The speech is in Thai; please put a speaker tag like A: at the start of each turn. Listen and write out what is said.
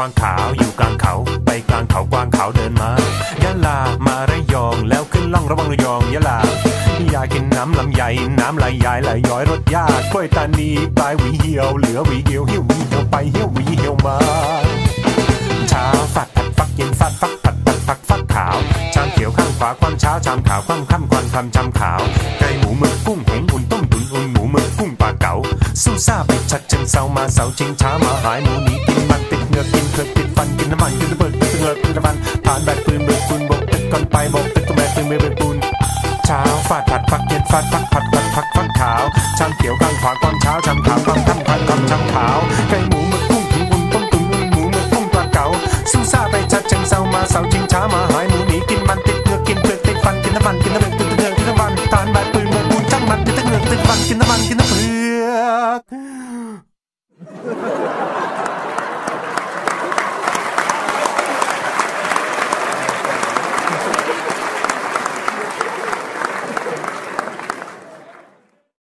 A: กวางขาวอยู่กลางเขา ไปกลางเขากวางขาวเดินมายะลามาระยองแล้วขึ้นล่องระวังระยองยะลาอยากกินน้ำลำไยน้ำไหลยายไหลย้อยรสยากกล้วยตานีปลายหวีเหี่ยวเหลือหวีเหี่ยวเหี่ยวหวีเหี่ยวไปเหี่ยวหวีเหี่ยวมาเช้าฝัดผัดฟักเย็นฟัดฟักผัดผัดฟักฟักขาวชามเขียวข้างขวาความเช้าชามขาวความค่ำความคำชามขาวไก่หมูหมึกกุ้งเห็งอุ่นต้มตุ๋นอุ่นหมูหมึกกุ้งปลาเก๋าสู้ซาไปชัดเชิงเซามาเสาชิงช้ามาหายหมูนี้กินมันติดเหงือกิน นเหงือกกินน้ำมันผ่านแบกปืนเบิกปืนบกตึกก่อนไปบกตึกก็แบกปืนเบิกปืนเช้าฟาดผัดฟักเย็นฟาดฟักผัดผัดฟักฟักขาวชามเขียวข้างขวาความเช้าชามขาวความค่ำความคำชามขาวไก่หมูมึกกุ้งถึงอุ่นต้มตุ๋นหมูมึกกุ้งปลาเก๋าสู้ซ่าไปชัดเชิงเซามาเสาชิงช้ามาหายหมูหนีกินมันติดเหงือกินเผือกติดฟันกินน้ำมันกินน้ำมันกินเหงือกินน้ำมันทานใบปืนเบิกปืน